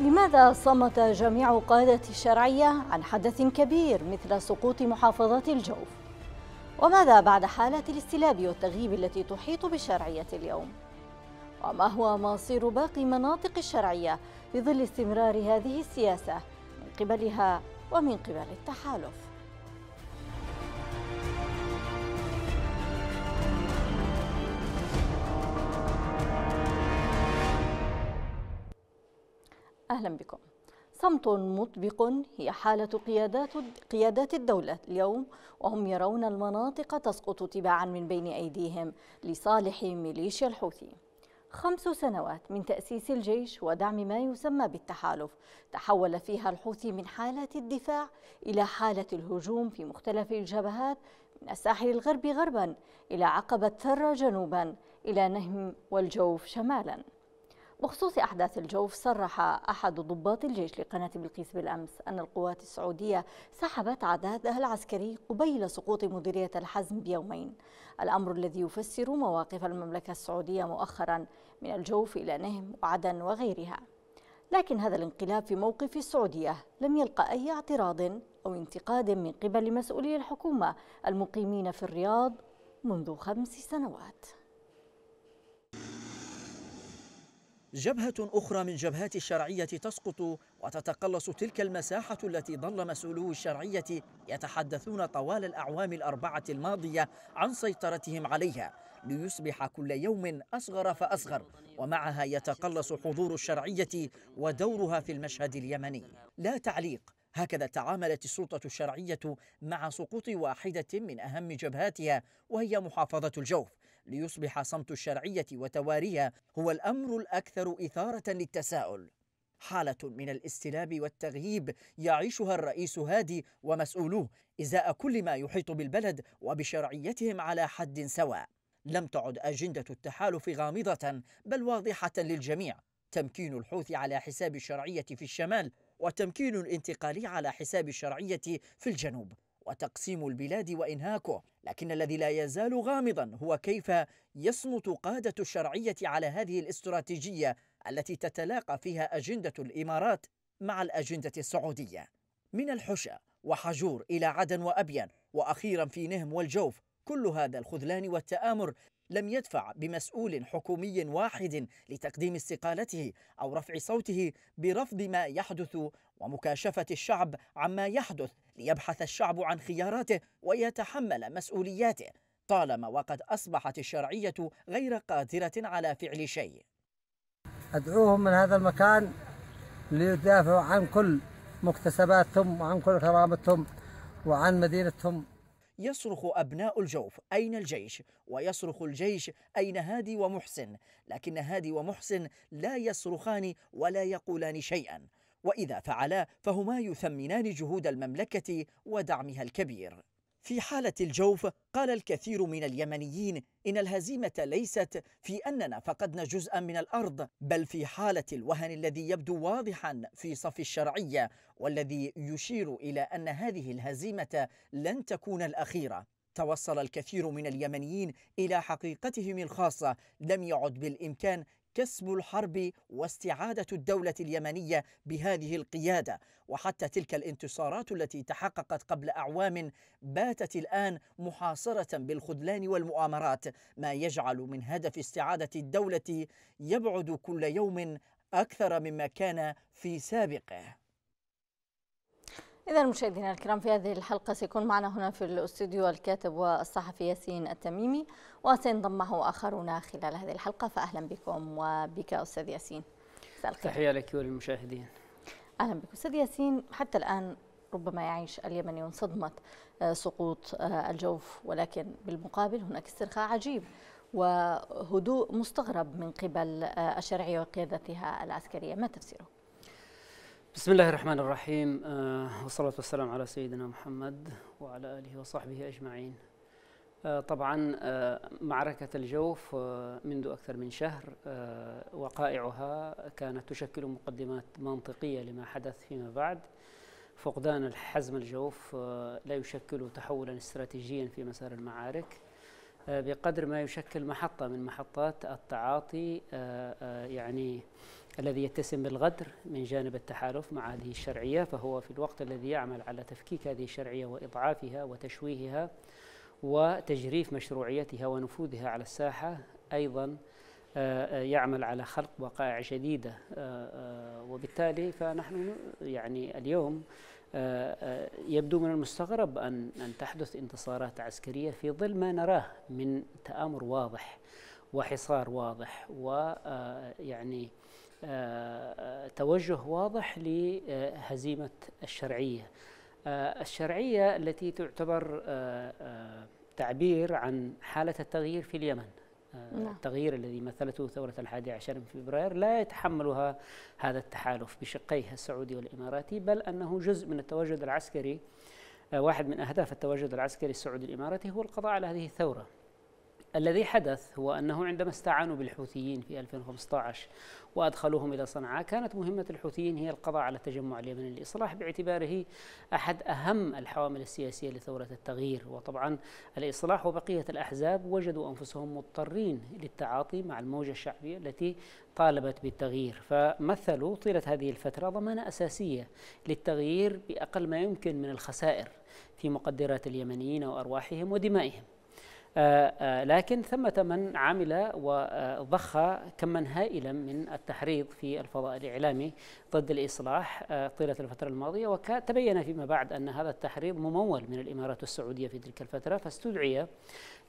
لماذا صمت جميع قادة الشرعية عن حدث كبير مثل سقوط محافظات الجوف؟ وماذا بعد حالة الاستلاب والتغييب التي تحيط بالشرعية اليوم؟ وما هو مصير باقي مناطق الشرعية في ظل استمرار هذه السياسة من قبلها ومن قبل التحالف؟ أهلا بكم. صمت مطبق هي حالة قيادات قيادات الدولة اليوم وهم يرون المناطق تسقط تباعا من بين أيديهم لصالح ميليشيا الحوثي. خمس سنوات من تأسيس الجيش ودعم ما يسمى بالتحالف. تحول فيها الحوثي من حالة الدفاع إلى حالة الهجوم في مختلف الجبهات من الساحل الغربي غربا إلى عقبة ثرة جنوبا إلى نهم والجوف شمالا. بخصوص أحداث الجوف صرح أحد ضباط الجيش لقناة بلقيس بالأمس أن القوات السعودية سحبت عدادها العسكري قبيل سقوط مديرية الحزم بيومين. الأمر الذي يفسر مواقف المملكة السعودية مؤخرا من الجوف إلى نهم وعدن وغيرها. لكن هذا الانقلاب في موقف السعودية لم يلقى أي اعتراض أو انتقاد من قبل مسؤولي الحكومة المقيمين في الرياض منذ خمس سنوات. جبهة أخرى من جبهات الشرعية تسقط وتتقلص تلك المساحة التي ظل مسؤولو الشرعية يتحدثون طوال الأعوام الأربعة الماضية عن سيطرتهم عليها ليصبح كل يوم أصغر فأصغر ومعها يتقلص حضور الشرعية ودورها في المشهد اليمني. لا تعليق هكذا تعاملت السلطة الشرعية مع سقوط واحدة من أهم جبهاتها وهي محافظة الجوف. ليصبح صمت الشرعية وتواريها هو الأمر الأكثر إثارة للتساؤل. حالة من الاستلاب والتغييب يعيشها الرئيس هادي ومسؤولوه إزاء كل ما يحيط بالبلد وبشرعيتهم على حد سواء. لم تعد أجندة التحالف غامضة بل واضحة للجميع. تمكين الحوثي على حساب الشرعية في الشمال وتمكين الانتقالي على حساب الشرعية في الجنوب. وتقسيم البلاد وإنهاكه لكن الذي لا يزال غامضا هو كيف يصمت قادة الشرعية على هذه الاستراتيجية التي تتلاقى فيها أجندة الإمارات مع الأجندة السعودية. من الحشا وحجور إلى عدن وأبين وأخيرا في نهم والجوف كل هذا الخذلان والتآمر لم يدفع بمسؤول حكومي واحد لتقديم استقالته أو رفع صوته برفض ما يحدث ومكاشفة الشعب عما يحدث ليبحث الشعب عن خياراته ويتحمل مسؤولياته طالما وقد أصبحت الشرعية غير قادرة على فعل شيء. أدعوهم من هذا المكان ليدافعوا عن كل مكتسباتهم وعن كل كرامتهم وعن مدينتهم. يصرخ أبناء الجوف أين الجيش؟ ويصرخ الجيش أين هادي ومحسن؟ لكن هادي ومحسن لا يصرخان ولا يقولان شيئا وإذا فعلا فهما يثمنان جهود المملكة ودعمها الكبير في حالة الجوف قال الكثير من اليمنيين إن الهزيمة ليست في أننا فقدنا جزءا من الأرض بل في حالة الوهن الذي يبدو واضحا في صف الشرعية والذي يشير إلى أن هذه الهزيمة لن تكون الأخيرة. توصل الكثير من اليمنيين إلى حقيقتهم الخاصة لم يعد بالإمكان كسب الحرب واستعادة الدولة اليمنية بهذه القيادة. وحتى تلك الانتصارات التي تحققت قبل أعوام باتت الآن محاصرة بالخذلان والمؤامرات ما يجعل من هدف استعادة الدولة يبعد كل يوم أكثر مما كان في سابقه. إذا مشاهدينا الكرام في هذه الحلقة سيكون معنا هنا في الأستوديو الكاتب والصحفي ياسين التميمي وسينضم معه آخرون خلال هذه الحلقة فأهلا بكم وبك أستاذ ياسين. تحية لك وللمشاهدين. أهلا بك. أستاذ ياسين حتى الآن ربما يعيش اليمنيون صدمة آه، سقوط آه، الجوف ولكن بالمقابل هناك استرخاء عجيب وهدوء مستغرب من قبل آه، الشرعية وقيادتها العسكرية. ما تفسيره؟ بسم الله الرحمن الرحيم آه والصلاة والسلام على سيدنا محمد وعلى آله وصحبه أجمعين آه طبعا آه معركة الجوف منذ أكثر من شهر وقائعها كانت تشكل مقدمات منطقية لما حدث فيما بعد فقدان الحزم الجوف لا يشكل تحولا استراتيجيا في مسار المعارك بقدر ما يشكل محطة من محطات التعاطي يعني الذي يتسم بالغدر من جانب التحالف مع هذه الشرعية فهو في الوقت الذي يعمل على تفكيك هذه الشرعية وإضعافها وتشويهها وتجريف مشروعيتها ونفوذها على الساحة أيضا آه، يعمل على خلق وقائع جديدة آه، وبالتالي فنحن يعني اليوم يبدو من المستغرب أن أن تحدث انتصارات عسكرية في ظل ما نراه من تآمر واضح وحصار واضح ويعني توجه واضح لهزيمة الشرعية. الشرعية التي تعتبر تعبير عن حالة التغيير في اليمن. نعم. التغيير الذي مثلته ثورة الحادي عشر من فبراير لا يتحملها هذا التحالف بشقيها السعودي والإماراتي بل أنه جزء من التواجد العسكري واحد من أهداف التواجد العسكري السعودي الإماراتي هو القضاء على هذه الثورة. الذي حدث هو أنه عندما استعانوا بالحوثيين في 2015 وأدخلوهم إلى صنعاء كانت مهمة الحوثيين هي القضاء على التجمع اليمني الإصلاح باعتباره أحد أهم الحوامل السياسية لثورة التغيير. وطبعا الإصلاح وبقية الأحزاب وجدوا أنفسهم مضطرين للتعاطي مع الموجة الشعبية التي طالبت بالتغيير. فمثلوا طيلة هذه الفترة ضمانة أساسية للتغيير بأقل ما يمكن من الخسائر في مقدرات اليمنيين وأرواحهم ودمائهم. لكن ثمة من عمل وضخ كما هائلا من التحريض في الفضاء الإعلامي ضد الإصلاح آه، طيلة الفترة الماضية. وتبين فيما بعد أن هذا التحريض ممول من الإمارات السعودية في تلك الفترة فاستدعي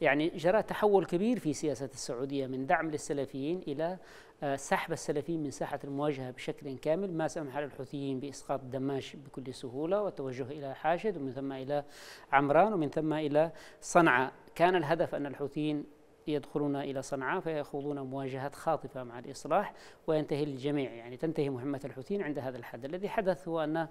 يعني جرى تحول كبير في سياسة السعودية من دعم للسلفيين إلى سحب السلفيين من ساحة المواجهة بشكل كامل. ما سمح للحوثيين بإسقاط دماش بكل سهولة والتوجه إلى حاشد ومن ثم إلى عمران ومن ثم إلى صنعاء. كان الهدف أن الحوثيين يدخلون إلى صنعاء فيخوضون مواجهات خاطفة مع الإصلاح وينتهي الجميع يعني تنتهي مهمة الحوثيين عند هذا الحد. الذي حدث هو أن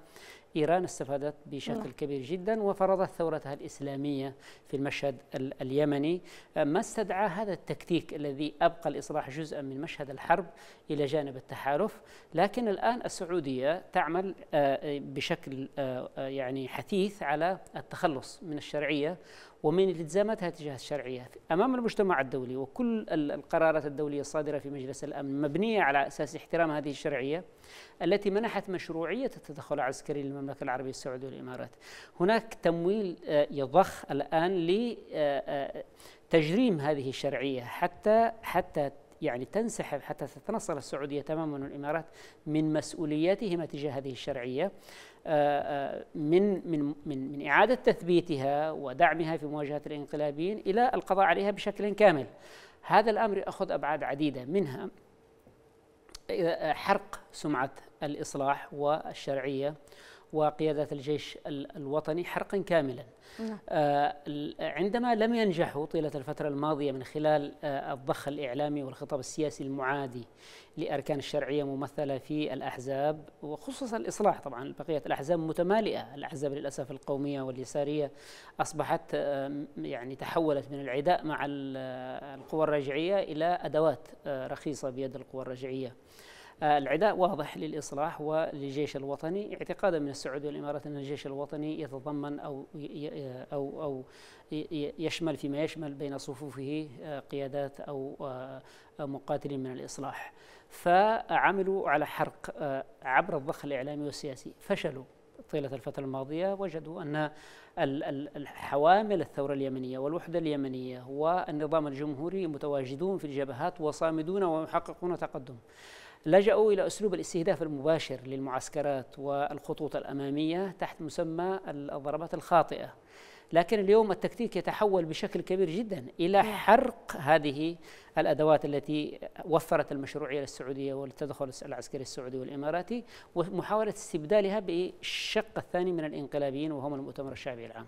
إيران استفادت بشكل نعم. كبير جدا وفرضت ثورتها الإسلامية في المشهد اليمني. ما استدعى هذا التكتيك الذي أبقى الإصلاح جزءا من مشهد الحرب إلى جانب التحالف؟ لكن الآن السعودية تعمل آه، بشكل آه، يعني حثيث على التخلص من الشرعية ومن التزاماتها تجاه الشرعية. أمام المجتمع الدولي وكل القرارات الدولية الصادرة في مجلس الأمن مبنية على أساس احترام هذه الشرعية التي منحت مشروعية التدخل العسكري للمملكة العربية السعودية والإمارات. هناك تمويل آه، يضخ الآن لتجريم هذه الشرعية حتى حتى يعني تنسحب حتى تتنصل السعودية تماما والإمارات من مسؤولياتهما تجاه هذه الشرعية. آه، آه، من من من من إعادة تثبيتها ودعمها في مواجهة الانقلابيين إلى القضاء عليها بشكل كامل. هذا الأمر يأخذ أبعاد عديدة منها حرق سمعة الإصلاح والشرعية وقيادة الجيش الوطني حرقا كاملا. نعم. آه، عندما لم ينجحوا طيلة الفترة الماضية من خلال آه، الضخ الإعلامي والخطاب السياسي المعادي لأركان الشرعية ممثلة في الأحزاب وخصوصا الإصلاح طبعا بقية الأحزاب متمالئة. الأحزاب للأسف القومية واليسارية أصبحت آه، يعني تحولت من العداء مع القوى الرجعية إلى أدوات رخيصة بيد القوى الرجعية. آه، العداء واضح للإصلاح وللجيش الوطني. اعتقادا من السعودية والإمارات أن الجيش الوطني يتضمن أو أو أو يشمل فيما يشمل بين صفوفه آه، قيادات أو آه، مقاتلين من الإصلاح. فعملوا على حرق عبر الضخ الإعلامي والسياسي. فشلوا طيلة الفترة الماضية وجدوا أن الحوامل الثورة اليمنية والوحدة اليمنية والنظام الجمهوري متواجدون في الجبهات وصامدون ويحققون تقدم. لجأوا إلى أسلوب الاستهداف المباشر للمعسكرات والخطوط الأمامية تحت مسمى الضربات الخاطئة لكن اليوم التكتيك يتحول بشكل كبير جدا إلى نعم. حرق هذه الأدوات التي وفرت المشروعية للسعودية والتدخل العسكري السعودي والإماراتي ومحاولة استبدالها بالشق الثاني من الإنقلابيين وهم المؤتمر الشعبي العام.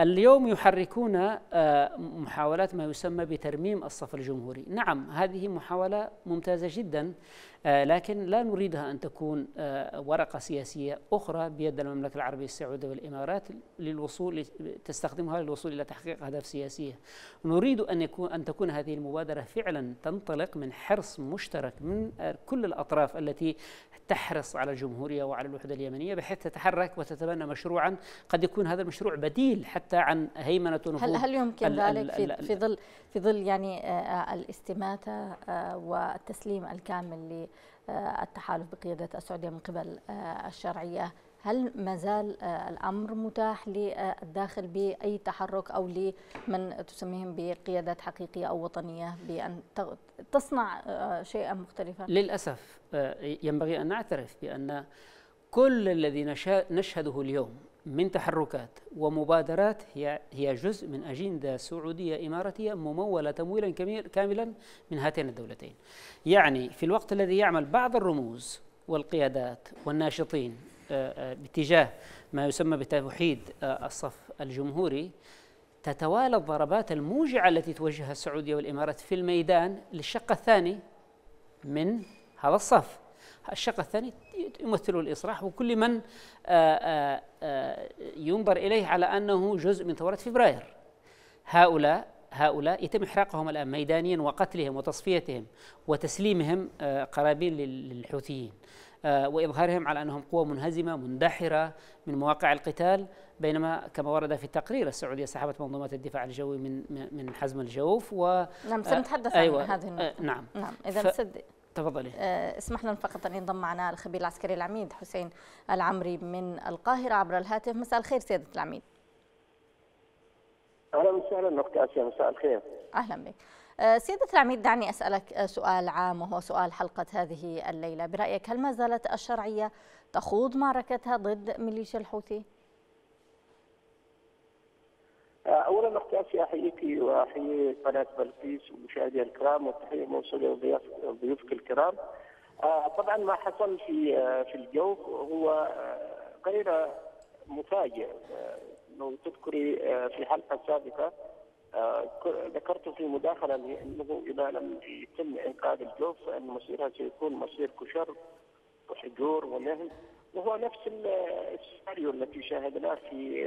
اليوم يحركون آه، محاولات ما يسمى بترميم الصف الجمهوري. نعم هذه محاولة ممتازة جدا آه، لكن لا نريدها أن تكون آه، ورقة سياسية أخرى بيد المملكة العربية السعودية والإمارات للوصول تستخدمها للوصول إلى تحقيق أهداف سياسية. نريد أن يكون أن تكون هذه المبادرة فعلا تنطلق من حرص مشترك من كل الأطراف التي تحرص على الجمهورية وعلى الوحدة اليمنية بحيث تتحرك وتتبنى مشروعا. قد يكون هذا المشروع بديل حتى عن هيمنة ونفوذ هل هل يمكن ذلك في, في ظل في ظل يعني آه، الاستماتة والتسليم الكامل التحالف بقيادة السعودية من قبل الشرعية؟ هل ما زال الأمر متاح للداخل بأي تحرك أو لمن تسميهم بقيادات حقيقية أو وطنية بأن تصنع شيئا مختلفا؟ للأسف ينبغي أن نعترف بأن كل الذي نشهده اليوم من تحركات ومبادرات هي هي جزء من أجندة سعودية إماراتية ممولة تمويلا كاملا من هاتين الدولتين. يعني في الوقت الذي يعمل بعض الرموز والقيادات والناشطين آه، آه، باتجاه ما يسمى بتوحيد آه، الصف الجمهوري تتوالى الضربات الموجعة التي توجهها السعودية والإمارات في الميدان للشق الثاني من هذا الصف. الشق الثاني يمثل الإصلاح وكل من آه، آه، ينظر إليه على أنه جزء من ثورة فبراير هؤلاء هؤلاء يتم إحراقهم الآن ميدانيا وقتلهم وتصفيتهم وتسليمهم قرابين للحوثيين وإظهارهم على أنهم قوة منهزمة مندحرة من مواقع القتال بينما كما ورد في التقرير السعودية سحبت منظومات الدفاع الجوي من من حزم الجوف و نعم سنتحدث أيوة عن هذه النقطة. نعم. نعم إذا ف... تفضلي. آه، اسمح لنا فقط أن ينضم معنا الخبير العسكري العميد حسين العمري من القاهرة عبر الهاتف. مساء الخير سيادة العميد. أهلا وسهلا أختي آسيا مساء الخير. أهلا بك. آه، سيادة العميد دعني أسألك آه، سؤال عام وهو سؤال حلقة هذه الليلة برأيك هل ما زالت الشرعية تخوض معركتها ضد ميليشيا الحوثي؟ اولا أختي اسيا واحيي قناة بلقيس ومشاهدينا الكرام والتحية موصولة لضيوفك الكرام. آه، طبعا ما حصل في آه، في الجوف هو آه، غير مفاجئ لو تذكري في الحلقة السابقة ذكرت في مداخلة انه إذا لم يتم إنقاذ الجوف فإن مصيرها سيكون مصير كشر وحجور ونهل وهو نفس السيناريو التي شاهدناه في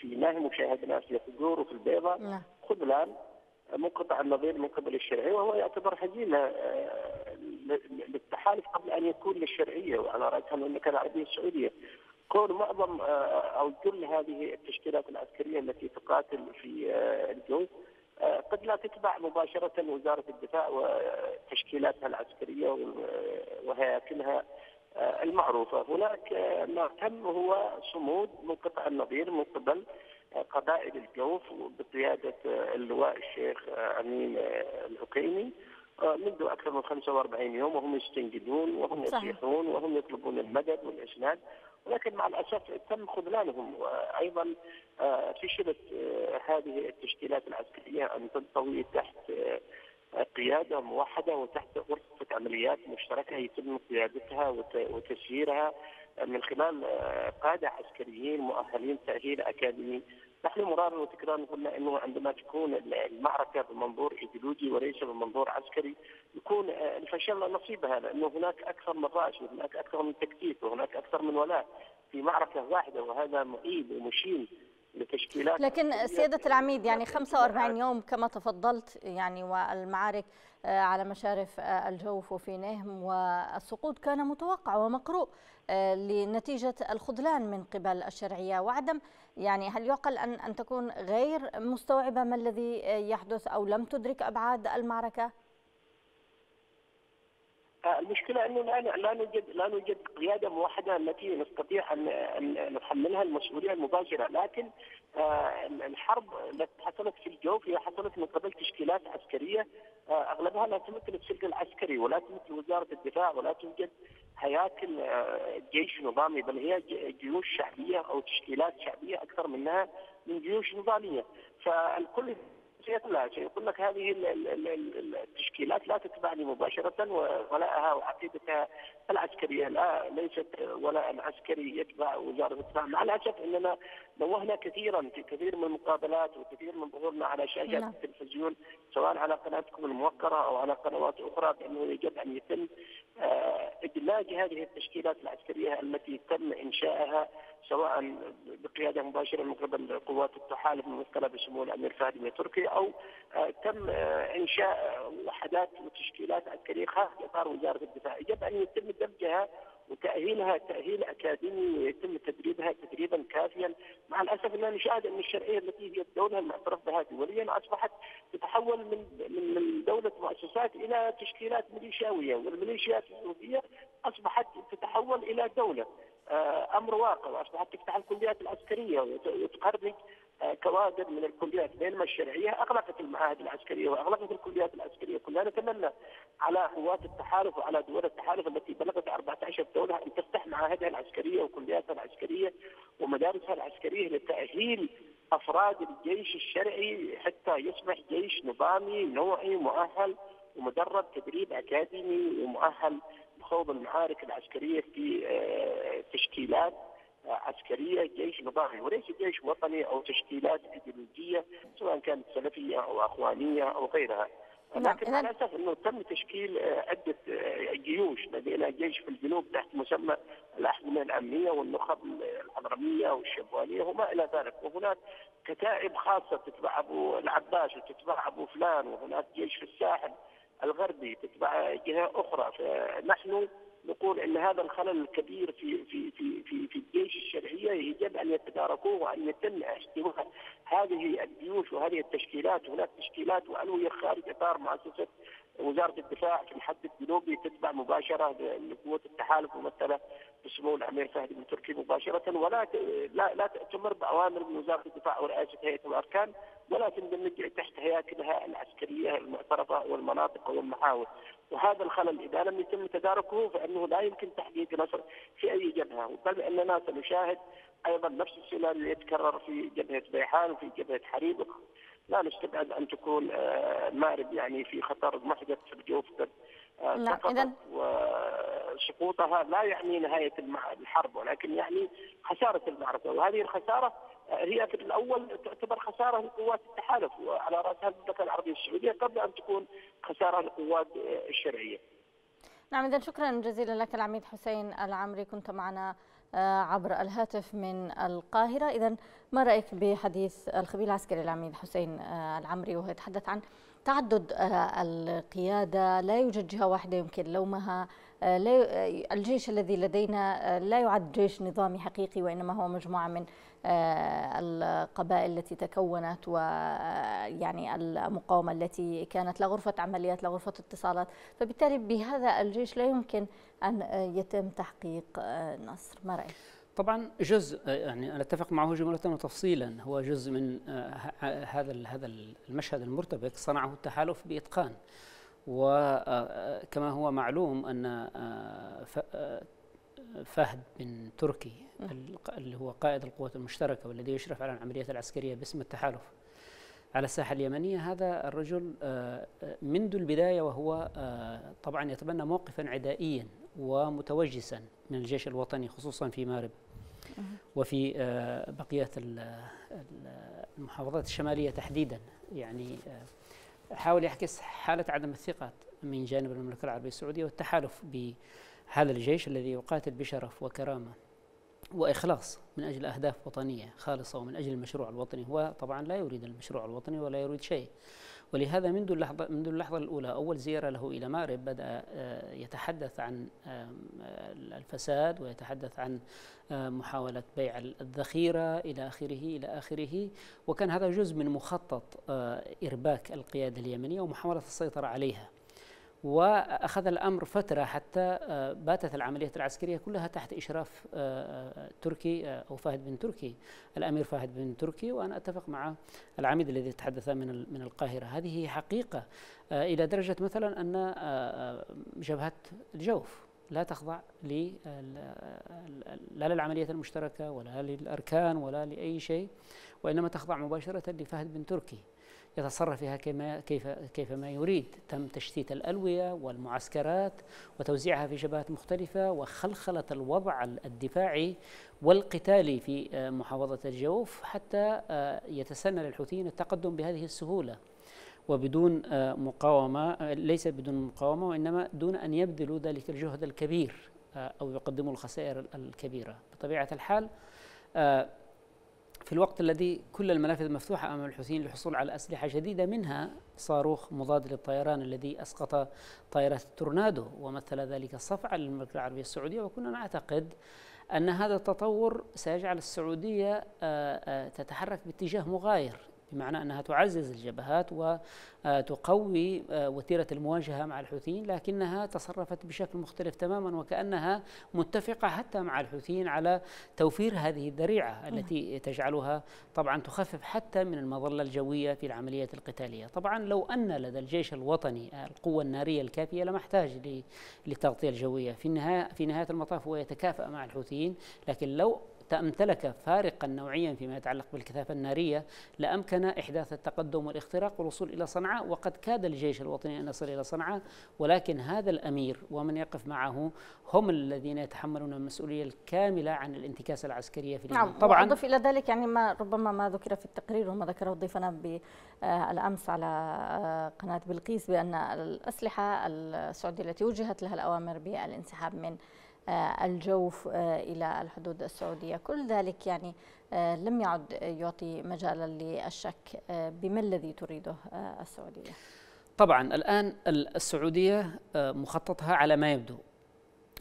في نهم وشاهدناه في حجور وفي البيضة نعم. خذلان منقطع النظير من قبل الشرعية وهو يعتبر هزيمه آه، للتحالف قبل أن يكون للشرعية وعلى راسها المملكة العربية السعودية. كون معظم آه، أو كل هذه التشكيلات العسكرية التي تقاتل في آه، الجو قد لا تتبع مباشرة وزارة الدفاع وتشكيلاتها العسكرية وهياكلها آه، المعروفة. هناك آه، ما تم هو صمود منقطع النظير من قبل آه، قبائل الجوف بقيادة اللواء الشيخ أمين الحكيمي منذ أكثر من 45 يوم وهم يستنجدون وهم يصيحون وهم يطلبون المدد والإسناد. ولكن مع الأسف تم خذلانهم وأيضا فشلت هذه التشكيلات العسكرية أن تنطوي تحت قيادة موحدة وتحت غرفة عمليات مشتركة يتم قيادتها وتسييرها من خلال آه، قادة عسكريين مؤهلين تأهيل أكاديمي نحن مرارا وتكرارا قلنا إنه عندما تكون المعركة بمنظور إيديولوجي وليس بمنظور عسكري يكون آه، الفشل نصيبها لأنه هناك أكثر من راس وهناك أكثر من تكتيك وهناك أكثر من ولاء في معركة واحدة وهذا معيب ومشين لتشكيلات لكن سيادة العميد يعني 45 يوم كما تفضلت يعني والمعارك آه، على مشارف آه، الجوف وفي نهم والسقوط كان متوقع ومقروء آه، لنتيجة الخذلان من قبل الشرعية وعدم يعني هل يعقل أن أن تكون غير مستوعبة ما الذي يحدث أو لم تدرك أبعاد المعركة؟ المشكلة أنه لا لا نوجد لا نوجد قيادة موحدة التي نستطيع ان نحملها المسؤولية المباشرة، لكن آه، الحرب التي حصلت في الجوف هي حصلت من قبل تشكيلات عسكرية. آه، أغلبها لا تمثل السلك العسكري ولا تمثل وزاره الدفاع ولا توجد هياكل آه، جيش نظامي بل هي جيوش شعبية أو تشكيلات شعبية أكثر منها من جيوش نظامية، فالكل سيطلع يقول لك هذه التشكيلات لا تتبعني مباشرة ولاءها وعقيدتها العسكرية لا ليست ولاء عسكري يتبع وزارة الدفاع مع الأسف أننا نوهنا كثيرا في كثير من المقابلات وكثير من ظهورنا على شاشات نعم. التلفزيون سواء على قناتكم الموقرة أو على قنوات أخرى بأنه يجب أن يتم آه، إدماج هذه التشكيلات العسكرية التي تم إنشائها سواء بقيادة مباشرة من قبل قوات التحالف الممثله بشمول الأمير فهد بن تركي أو آه، تم آه، إنشاء وحدات وتشكيلات عسكرية خارج اطار وزارة الدفاع، يجب أن يتم دمجها تاهيلها تأهيل أكاديمي ويتم تدريبها تدريبا كافيا. مع الأسف أننا نشاهد أن الشرعية التي هي الدولة المعترف بها دوليا أصبحت تتحول من من مؤسسات إلى تشكيلات ميليشياوية والميليشيات السعودية أصبحت تتحول إلى دولة آه، أمر واقع وأصبحت تفتح الكليات العسكرية وتخرج آه، كوادر من الكليات بينما الشرعية أغلقت المعاهد العسكرية وأغلقت الكليات العسكرية كلها. نتمنى على قوات التحالف وعلى دول التحالف التي بلغت 14 دولة أن تفتح معاهدها العسكرية وكلياتها العسكرية ومدارسها العسكرية لتأهيل أفراد الجيش الشرعي حتى يصبح جيش نظامي نوعي مؤهل. ومدرب تدريب أكاديمي ومؤهل لخوض المعارك العسكرية في آه، تشكيلات عسكرية جيش نظامي وليس جيش وطني أو تشكيلات إيديولوجية سواء كانت سلفية أو أخوانية أو غيرها. نعم، لكن مع الاسف إنه تم تشكيل آه، عدة آه، جيوش لدينا جيش في الجنوب تحت مسمى الأحزمة الأمنية والنخب الحضرمية والشبوانية وما إلى ذلك وهناك كتائب خاصة تتبع أبو العباس وتتبع أبو فلان وهناك جيش في الساحل الغربي تتبع جهة أخرى. فنحن نقول إن هذا الخلل الكبير في في في في, في الجيش الشرعية يجب أن يتداركوه وأن يتم احتواء هذه الجيوش وهذه التشكيلات. هناك تشكيلات والويه خارج إطار مؤسسة وزارة الدفاع في الحد الجنوبي تتبع مباشرة لقوة التحالف ممثله بسمو الامير فهد بن تركي مباشرة ولا لا لا تمر بأوامر من وزارة الدفاع ورئاسة هيئة الأركان ولا تندمج تحت هياكلها العسكرية المعترفة والمناطق والمحاور. وهذا الخلل إذا لم يتم تداركه فإنه لا يمكن تحقيق نصر في أي جبهة. بل اننا سنشاهد أيضا نفس السيناريو يتكرر في جبهة بيحان وفي جبهة حريب لا نستبعد أن تكون آه، مارب يعني في خطر محدث في الجوف آه، نعم وسقوطها لا يعني نهاية الحرب ولكن يعني خسارة المعركة وهذه الخسارة هي في الأول تعتبر خسارة لقوات التحالف وعلى رأسها المملكه العربية السعودية قبل أن تكون خسارة للقوات الشرعية. نعم اذا شكرا جزيلا لك العميد حسين العمري كنت معنا آه، عبر الهاتف من القاهرة، اذا ما رأيك بحديث الخبير العسكري العميد حسين آه، العمري وهو يتحدث عن تعدد آه، القيادة، لا يوجد جهه واحدة يمكن لومها الجيش الذي لدينا لا يعد جيش نظامي حقيقي وإنما هو مجموعة من آه، القبائل التي تكونت ويعني المقاومة التي كانت لا غرفة عمليات لا غرفة اتصالات. فبالتالي بهذا الجيش لا يمكن أن يتم تحقيق آه، نصر. ما رأيك؟ طبعا جزء يعني أنا أتفق معه جملة وتفصيلا. هو جزء من آه، هذا هذا المشهد المرتبك صنعه التحالف بإتقان. وكما هو معلوم أن فهد بن تركي اللي هو قائد القوات المشتركة والذي يشرف على العمليات العسكرية باسم التحالف على الساحة اليمنية هذا الرجل آه، آه، منذ البداية وهو آه، طبعا يتبنى موقفا عدائيا ومتوجسا من الجيش الوطني خصوصا في مارب وفي بقية المحافظات الشمالية تحديدا يعني حاول يعكس حالة عدم الثقة من جانب المملكة العربية السعودية والتحالف بهذا الجيش الذي يقاتل بشرف وكرامة وإخلاص من أجل أهداف وطنية خالصة ومن أجل المشروع الوطني. هو طبعا لا يريد المشروع الوطني ولا يريد شيء. ولهذا منذ اللحظة منذ اللحظة الأولى أول زيارة له إلى مارب بدأ آه، يتحدث عن الفساد ويتحدث عن محاولة بيع الذخيرة إلى آخره إلى آخره. وكان هذا جزء من مخطط آه، إرباك القيادة اليمنية ومحاولة السيطرة عليها. وأخذ الأمر فترة حتى آه، باتت العمليات العسكرية كلها تحت إشراف آه، آه، تركي أو فهد بن تركي الأمير فهد بن تركي. وأنا أتفق مع العميد الذي تحدث من من القاهرة. هذه حقيقة إلى درجة مثلا أن جبهة الجوف لا تخضع لا للعمليات المشتركة ولا للأركان ولا لأي شيء وإنما تخضع مباشرة لفهد بن تركي. يتصرف فيها كما كيف كيفما يريد. تم تشتيت الألوية والمعسكرات وتوزيعها في جبهات مختلفة وخلخلة الوضع الدفاعي والقتالي في آه، محافظة الجوف حتى آه، يتسنى للحوثيين التقدم بهذه السهولة. وبدون آه، مقاومة ليس بدون مقاومة وإنما دون أن يبذلوا ذلك الجهد الكبير أو يقدموا الخسائر الكبيرة. بطبيعة الحال في الوقت الذي كل المنافذ مفتوحة أمام الحوثيين للحصول على أسلحة جديدة منها صاروخ مضاد للطيران الذي أسقط طائرة التورنادو ومثل ذلك الصف على المملكة العربية السعودية. وكنا نعتقد أن هذا التطور سيجعل السعودية آه، آه، تتحرك باتجاه مغاير. بمعنى أنها تعزز الجبهات وتقوي آه، وتيرة المواجهة مع الحوثيين لكنها تصرفت بشكل مختلف تماما وكأنها متفقة حتى مع الحوثيين على توفير هذه الذريعة التي تجعلها طبعا تخفف حتى من المظلة الجوية في العمليات القتالية. طبعا لو أن لدى الجيش الوطني القوة النارية الكافية لما احتاج للتغطية الجوية. في النهاية في نهاية المطاف هو يتكافأ مع الحوثيين لكن لو امتلك فارقا نوعيا فيما يتعلق بالكثافة النارية لأمكن إحداث التقدم والاختراق والوصول إلى صنعاء وقد كاد الجيش الوطني أن يصل إلى صنعاء ولكن هذا الأمير ومن يقف معه هم الذين يتحملون المسؤولية الكاملة عن الانتكاسة العسكرية في اليمن. نعم طبعا أضف إلى ذلك يعني ما ربما ما ذكر في التقرير وما ذكره ضيفنا بالأمس على قناة بلقيس بأن الأسلحة السعودية التي وجهت لها الأوامر بالانسحاب من الجوف آه، إلى الحدود السعودية. كل ذلك يعني آه، لم يعد يعطي مجالا للشك بما الذي تريده السعودية. طبعا الآن السعودية مخططها على ما يبدو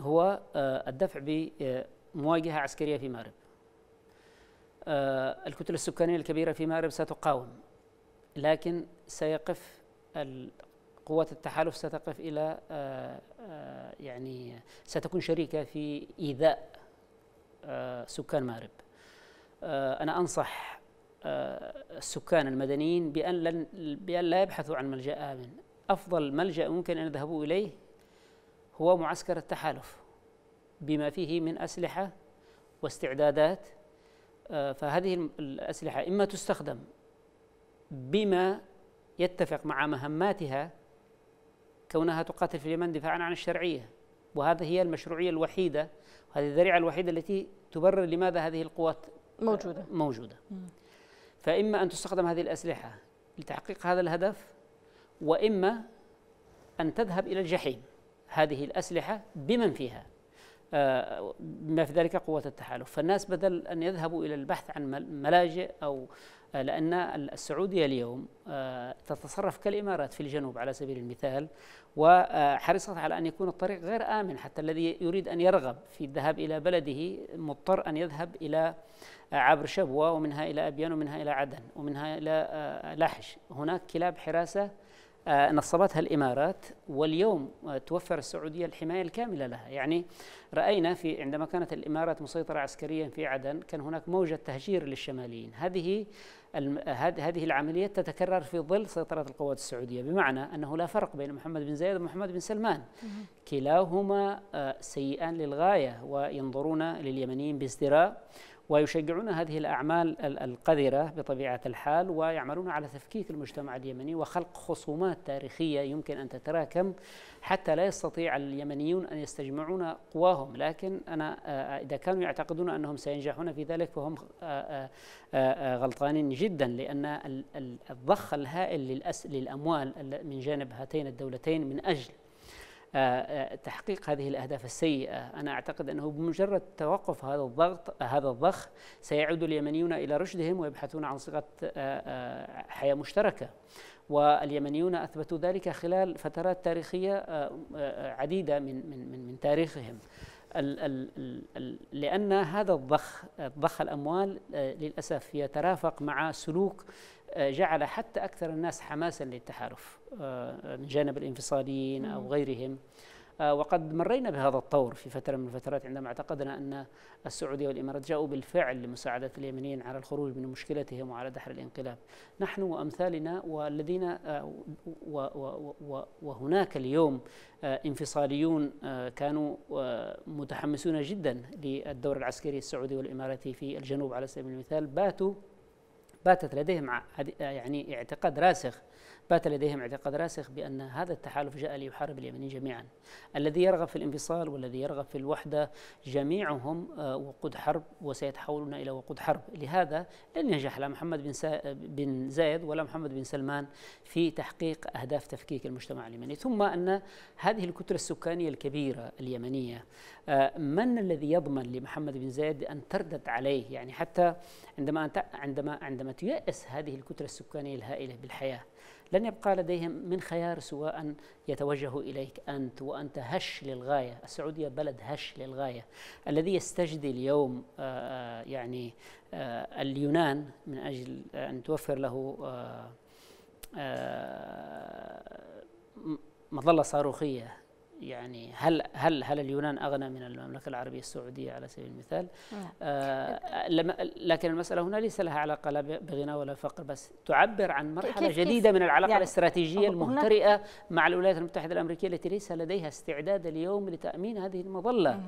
هو الدفع بمواجهة عسكرية في مارب الكتلة السكانية الكبيرة في مارب ستقاوم لكن سيقف قوات التحالف ستقف إلى آه، آه، يعني ستكون شريكة في إيذاء آه، سكان مارب أنا أنصح السكان المدنيين بأن, لن بأن لا يبحثوا عن ملجأ آمن. أفضل ملجأ ممكن أن يذهبوا إليه هو معسكر التحالف بما فيه من أسلحة واستعدادات. فهذه الأسلحة إما تستخدم بما يتفق مع مهماتها كونها تقاتل في اليمن دفاعا عن الشرعية. وهذه هي المشروعية الوحيدة وهذه الذريعة الوحيدة التي تبرر لماذا هذه القوات موجودة. موجودة. فإما أن تستخدم هذه الأسلحة لتحقيق هذا الهدف وإما أن تذهب إلى الجحيم. هذه الأسلحة بمن فيها؟ بما في ذلك قوة التحالف. فالناس بدل أن يذهبوا إلى البحث عن ملاجئ أو لأن السعودية اليوم آه، تتصرف كالإمارات في الجنوب على سبيل المثال وحرصت على أن يكون الطريق غير آمن حتى الذي يريد أن يرغب في الذهاب إلى بلده مضطر أن يذهب إلى عبر شبوة ومنها إلى أبيان ومنها إلى عدن ومنها إلى آه، لاحش هناك كلاب حراسة آه، نصبتها الإمارات واليوم توفر السعودية الحماية الكاملة لها، يعني رأينا في عندما كانت الإمارات مسيطرة عسكريا في عدن كان هناك موجة تهجير للشماليين، هذه هذه العمليات تتكرر في ظل سيطرة القوات السعودية بمعنى أنه لا فرق بين محمد بن زايد ومحمد بن سلمان. كلاهما آه، سيئان للغاية وينظرون لليمنيين بازدراء. ويشجعون هذه الأعمال القذرة بطبيعة الحال ويعملون على تفكيك المجتمع اليمني وخلق خصومات تاريخية يمكن أن تتراكم حتى لا يستطيع اليمنيون أن يستجمعون قواهم. لكن أنا آه، إذا كانوا يعتقدون أنهم سينجحون في ذلك فهم آه، آه، غلطانين جدا لأن الضخ الهائل للأموال من جانب هاتين الدولتين من أجل تحقيق هذه الأهداف السيئة. أنا أعتقد أنه بمجرد توقف هذا الضغط هذا الضخ سيعود اليمنيون إلى رشدهم ويبحثون عن صيغة حياة مشتركة. واليمنيون أثبتوا ذلك خلال فترات تاريخية آه، آه، عديدة من من من, من تاريخهم. لأن هذا الضخ ضخ الأموال آه، للأسف يترافق مع سلوك جعل حتى أكثر الناس حماسا للتحالف من جانب الانفصاليين أو غيرهم. آه، وقد مرينا بهذا الطور في فترة من الفترات عندما اعتقدنا أن السعودية والإمارات جاءوا بالفعل لمساعدة اليمنيين على الخروج من مشكلتهم وعلى دحر الانقلاب. نحن وأمثالنا والذين آه، وهناك اليوم آه، انفصاليون كانوا متحمسون جدا للدور العسكري السعودي والإماراتي في الجنوب على سبيل المثال باتوا باتت لديهم يعني اعتقاد راسخ بات لديهم اعتقاد راسخ بأن هذا التحالف جاء ليحارب اليمنيين جميعا. الذي يرغب في الانفصال والذي يرغب في الوحدة جميعهم آه، وقود حرب وسيتحولون إلى وقود حرب. لهذا لن ينجح لا محمد بن, بن زايد ولا محمد بن سلمان في تحقيق أهداف تفكيك المجتمع اليمني. ثم أن هذه الكتلة السكانية الكبيرة اليمنية آه، من الذي يضمن لمحمد بن زايد أن تردد عليه؟ يعني حتى عندما عندما عندما تيأس هذه الكتلة السكانية الهائلة بالحياة لن يبقى لديهم من خيار سوى أن يتوجهوا إليك أنت وأنت هش للغاية السعودية بلد هش للغاية. الذي يستجدي اليوم آه، يعني آه، اليونان من أجل أن توفر له مظلة صاروخية. يعني هل هل هل اليونان أغنى من المملكة العربية السعودية على سبيل المثال؟ نعم. آه لكن المسألة هنا ليس لها علاقة لا بغنى ولا فقر بس تعبر عن مرحلة كيف جديدة كيف من العلاقة يعني الاستراتيجية المهترئه مع الولايات المتحدة الأمريكية التي ليس لديها استعداد اليوم لتأمين هذه المظلة.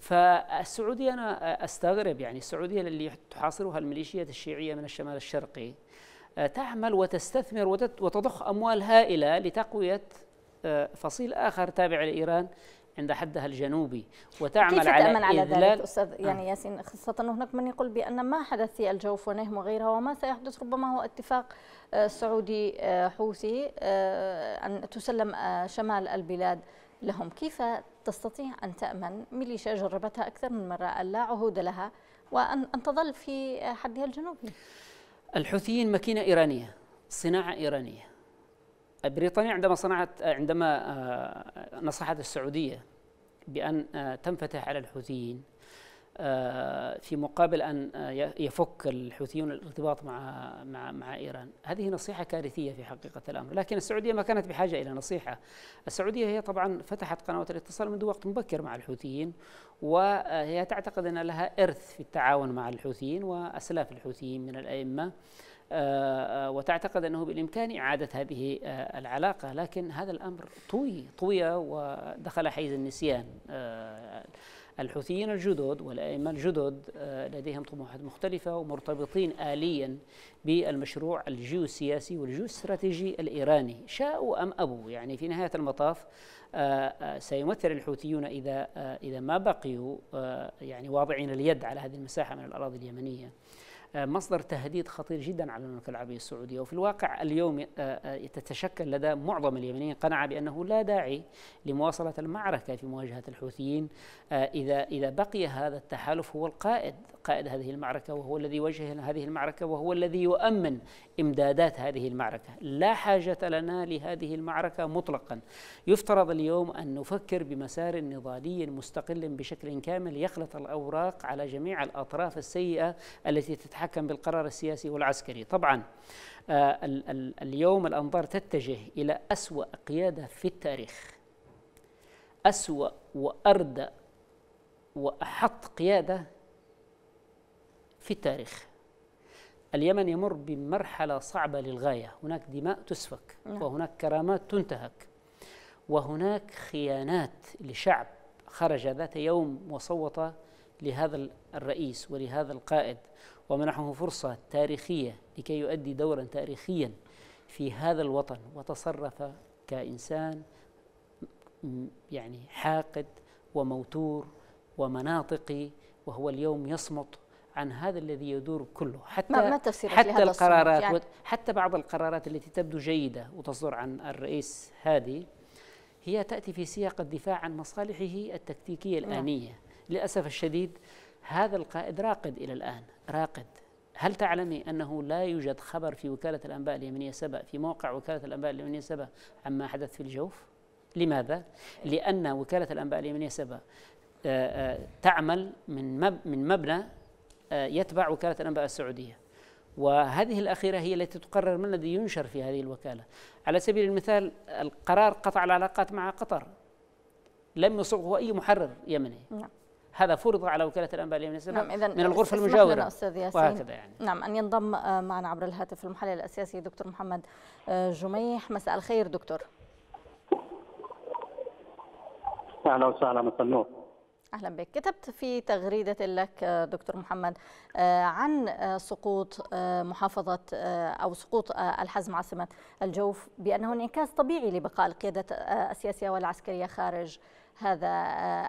فالسعودية أنا أستغرب يعني السعودية اللي تحاصرها الميليشيات الشيعية من الشمال الشرقي آه، تعمل وتستثمر وتضخ أموال هائلة لتقوية فصيل آخر تابع لإيران عند حدها الجنوبي وتعمل كيف على تأمن على ذلك أستاذ؟ يعني آه. ياسين خاصة هناك من يقول بأن ما حدث في الجوف ونهم وغيرها وما سيحدث ربما هو اتفاق آه، سعودي آه، حوثي آه، أن تسلم شمال البلاد لهم. كيف تستطيع أن تأمن؟ ميليشيا جربتها أكثر من مرة لا عهود لها وأن أن تظل في حدها الجنوبي. الحوثيين ماكينة إيرانية صناعة إيرانية. بريطانيا عندما صنعت عندما آه، نصحت السعودية بأن آه، تنفتح على الحوثيين آه، في مقابل أن يفك الحوثيون الارتباط مع مع مع إيران، هذه نصيحة كارثية في حقيقة الأمر، لكن السعودية ما كانت بحاجة إلى نصيحة، السعودية هي طبعا فتحت قنوات الاتصال منذ وقت مبكر مع الحوثيين وهي تعتقد أن لها إرث في التعاون مع الحوثيين وأسلاف الحوثيين من الأئمة. وتعتقد أنه بالإمكان إعادة هذه آه، العلاقة. لكن هذا الأمر طوي طوي ودخل حيز النسيان الحوثيين الجدد والأئمة الجدد لديهم طموحات مختلفة ومرتبطين آليا بالمشروع الجيوسياسي والجيوستراتيجي الإيراني. شاءوا أم أبوا يعني في نهاية المطاف سيمثل الحوثيون إذا إذا ما بقيوا يعني واضعين اليد على هذه المساحة من الأراضي اليمنية. مصدر تهديد خطير جدا على المملكة العربية السعودية. وفي الواقع اليوم آه، آه، تتشكل لدى معظم اليمنيين قناعة بأنه لا داعي لمواصلة المعركة في مواجهة الحوثيين آه، إذا إذا بقي هذا التحالف هو القائد قائد هذه المعركة وهو الذي يوجه هذه المعركة وهو الذي يؤمن إمدادات هذه المعركة. لا حاجة لنا لهذه المعركة مطلقا. يفترض اليوم أن نفكر بمسار نضالي مستقل بشكل كامل يخلط الأوراق على جميع الأطراف السيئة التي تتحدث يتحكم بالقرار السياسي والعسكري. طبعا آه، اليوم الأنظار تتجه إلى أسوأ قيادة في التاريخ. أسوأ وأردى وأحط قيادة في التاريخ. اليمن يمر بمرحلة صعبة للغاية. هناك دماء تسفك نعم. وهناك كرامات تنتهك وهناك خيانات لشعب. خرج ذات يوم وصوت لهذا الرئيس ولهذا القائد. ومنحه فرصة تاريخية لكي يؤدي دورا تاريخيا في هذا الوطن وتصرف كإنسان يعني حاقد وموتور ومناطقي وهو اليوم يصمت عن هذا الذي يدور كله. حتى ما ما حتى القرارات يعني حتى بعض القرارات التي تبدو جيدة وتصدر عن الرئيس هادي هي تأتي في سياق الدفاع عن مصالحه التكتيكية نعم. الآنية. للأسف الشديد هذا القائد راقد إلى الآن راقد. هل تعلمي أنه لا يوجد خبر في وكالة الأنباء اليمنية سبأ في موقع وكالة الأنباء اليمنية سبأ عما حدث في الجوف؟ لماذا؟ لأن وكالة الأنباء اليمنية سبأ آه، آه، تعمل من من مبنى آه، يتبع وكالة الأنباء السعودية. وهذه الأخيرة هي التي تقرر ما الذي ينشر في هذه الوكالة. على سبيل المثال القرار قطع العلاقات مع قطر. لم يصغه أي محرر يمني. نعم. هذا فرض على وكالة الأنباء اليمنية نعم من الغرفة المجاورة. أستاذ ياسين. وهكذا يعني. نعم أن ينضم آه، معنا عبر الهاتف المحلل السياسي دكتور محمد آه، جميح. مساء الخير دكتور. أهلا وسهلا مساء النور. أهلا بك. كتبت في تغريدة لك دكتور محمد آه، عن آه، سقوط آه، محافظة أو سقوط الحزم عاصمة الجوف بأنه انعكاس طبيعي لبقاء القيادة السياسية والعسكرية خارج هذا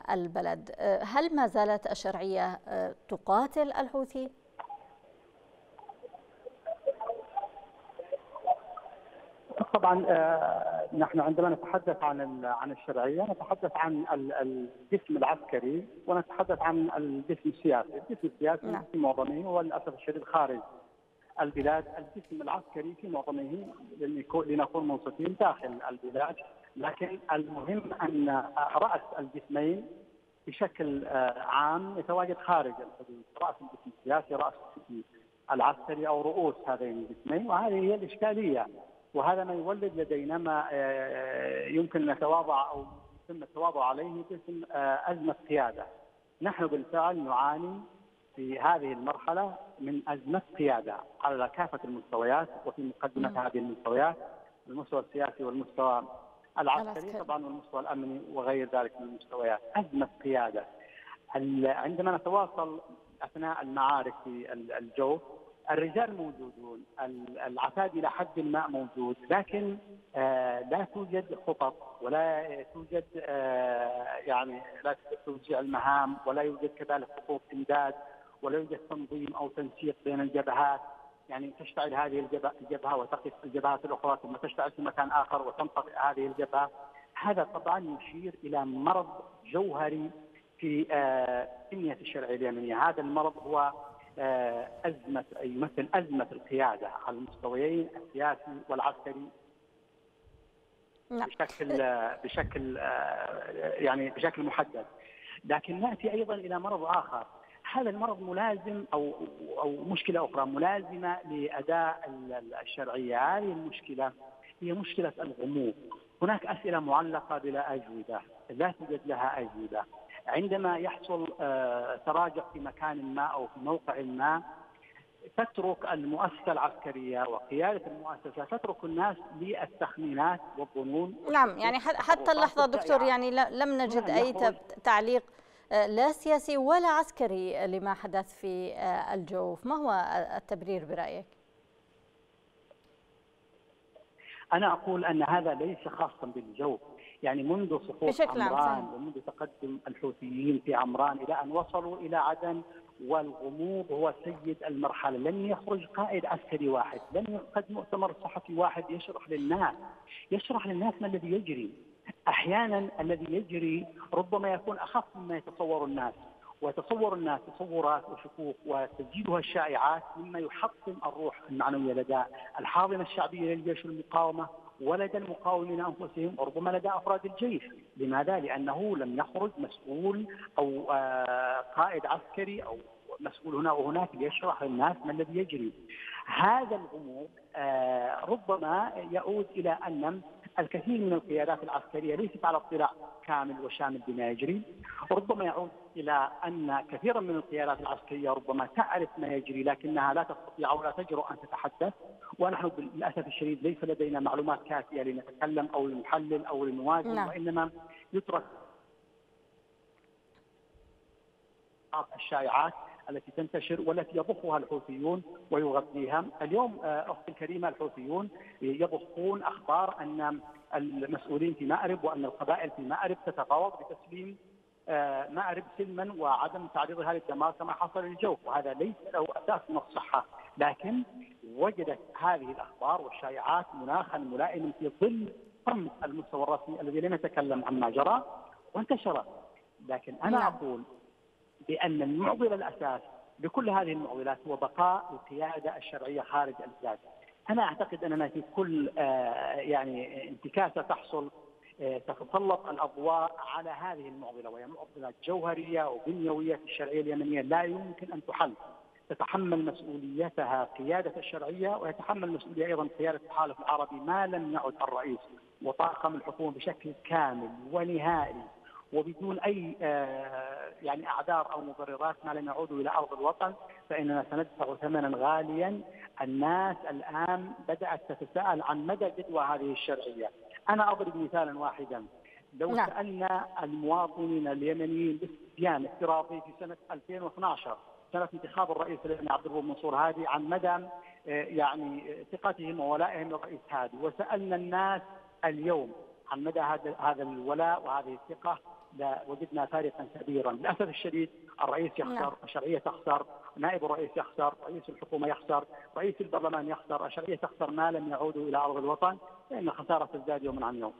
البلد هل ما زالت الشرعية تقاتل الحوثي؟ طبعا آه، نحن عندما نتحدث عن عن الشرعية نتحدث عن الجسم العسكري ونتحدث عن الجسم السياسي، الجسم السياسي نعم. في معظمه هو للاسف الشديد خارج البلاد، الجسم العسكري في معظمه لنكون منصفين داخل البلاد، لكن المهم أن رأس الجسمين بشكل آه، عام يتواجد خارج الحدود، رأس الجسم السياسي، رأس الجسم العسكري أو رؤوس هذين الجسمين وهذه هي الإشكالية وهذا ما يولد لدينا ما آه، يمكن نتواضع أو يتم التواضع عليه باسم آه، أزمة قيادة. نحن بالفعل نعاني في هذه المرحلة من أزمة قيادة على كافة المستويات وفي مقدمة هذه المستويات المستوى السياسي والمستوى العسكري طبعا والمستوى الأمني وغير ذلك من المستويات، ازمه قياده. عندما نتواصل أثناء المعارك في الجو الرجال موجودون العتاد إلى حد ما موجود لكن آه، لا توجد خطط ولا توجد آه، يعني لا توزيع المهام ولا يوجد كذلك خطوط امداد ولا يوجد تنظيم أو تنسيق بين الجبهات. يعني تشتعل هذه الجبهة وتقف الجبهات الأخرى ثم تشتعل في مكان آخر وتنطفئ هذه الجبهة. هذا طبعا يشير إلى مرض جوهري في بنيه آه، الشرعيه اليمنيه هذا المرض هو آه، أزمة يمثل أزمة القيادة على المستويين السياسي والعسكري. نعم. بشكل بشكل آه، يعني بشكل محدد. لكن نأتي أيضا إلى مرض آخر. هذا المرض ملازم أو أو مشكلة أخرى ملازمة لأداء الشرعية. هذه المشكلة هي مشكلة الغموض. هناك أسئلة معلقة بلا أجوبة. لا توجد لها أجوبة. عندما يحصل آه، تراجع في مكان ما أو في موقع ما تترك المؤسسة العسكرية وقيادة المؤسسة تترك الناس للتخمينات والظنون. نعم يعني حتى اللحظة دكتور يعني لم نجد أي تعليق. لا سياسي ولا عسكري لما حدث في آه، الجوف. ما هو التبرير برأيك؟ أنا أقول أن هذا ليس خاصا بالجوف. يعني منذ سقوط عمران ومنذ تقدم الحوثيين في عمران إلى أن وصلوا إلى عدن والغموض هو سيد المرحلة، لم يخرج قائد عسكري واحد، لم يعقد مؤتمر صحفي واحد يشرح للناس، يشرح للناس ما الذي يجري. أحيانا الذي يجري ربما يكون أخف مما يتصور الناس، ويتصور الناس تصورات وشكوك وتزيدها الشائعات مما يحطم الروح المعنوية لدى الحاضنة الشعبية للجيش المقاومه ولدى المقاومين أنفسهم وربما لدى أفراد الجيش، لماذا؟ لأنه لم يخرج مسؤول أو آه، قائد عسكري أو مسؤول هنا وهناك ليشرح للناس ما الذي يجري. هذا الغموض آه، ربما يعود إلى أن الكثير من القيادات العسكرية ليست على اطلاع كامل وشامل بما يجري، ربما يعود إلى أن كثيرا من القيادات العسكرية ربما تعرف ما يجري لكنها لا تستطيع أو لا تجرؤ أن تتحدث، ونحن للاسف الشديد ليس لدينا معلومات كافية لنتكلم أو لنحلل أو لنواجه نعم. وإنما يترك الشائعات التي تنتشر والتي يضخها الحوثيون ويغطيها، اليوم آه، أختي الكريمة الحوثيون يضخون أخبار أن المسؤولين في مأرب وأن القبائل في مأرب تتفاوض بتسليم آه، مأرب سلما وعدم تعريضها للدمار كما حصل للجوف. وهذا ليس له أساس من الصحة لكن وجدت هذه الأخبار والشائعات مناخا ملائما في ظل صمت المستوى الرسمي الذي لم يتكلم عما جرى وانتشر. لكن أنا نعم. أقول بأن المعضلة الأساس لكل هذه المعضلات هو بقاء القيادة الشرعية خارج البلاد. أنا أعتقد أننا في كل آه، يعني انتكاسة تحصل آه، تتسلط الأضواء على هذه المعضلة وهي معضلة جوهرية وبنيوية في الشرعية اليمنية لا يمكن أن تحل. تتحمل مسؤوليتها قيادة الشرعية ويتحمل مسؤولية أيضا قيادة التحالف العربي ما لم يعد الرئيس وطاقم الحكومة بشكل كامل ونهائي وبدون أي آه، يعني أعذار أو مبررات ما لم يعودوا إلى أرض الوطن فإننا سندفع ثمنا غاليا الناس الآن بدأت تتساءل عن مدى جدوى هذه الشرعية. أنا أضرب مثالا واحدا لو نعم. سألنا المواطنين اليمنيين استبيان افتراضي في سنة 2012 سنة انتخاب الرئيس عبد الرب منصور هادي عن مدى يعني ثقتهم وولائهم للرئيس هادي وسألنا الناس اليوم عن مدى هذا هذا الولاء وهذه الثقة وجدنا فارقا كبيرا للأسف الشديد الرئيس يخسر نعم. الشرعية تخسر نائب الرئيس يخسر رئيس الحكومة يخسر رئيس البرلمان يخسر الشرعية تخسر ما لم يعودوا إلى أرض الوطن فإن خسارة تزداد يوما عن يوم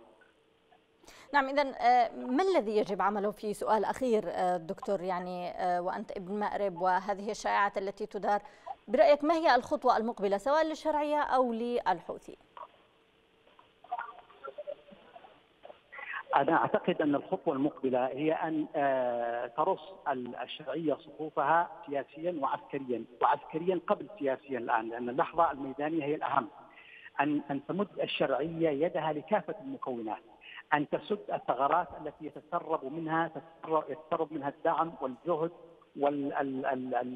نعم اذا آه، ما الذي يجب عمله في سؤال أخير آه، دكتور يعني آه، وأنت ابن مأرب وهذه الشائعات التي تدار برأيك ما هي الخطوة المقبلة سواء للشرعية أو للحوثي؟ أنا أعتقد أن الخطوة المقبلة هي أن ترص الشرعية صفوفها سياسيا وعسكريا وعسكريا قبل سياسيا الآن لأن اللحظة الميدانية هي الأهم أن أن تمد الشرعية يدها لكافة المكونات أن تسد الثغرات التي يتسرب منها يتسرب منها الدعم والجهد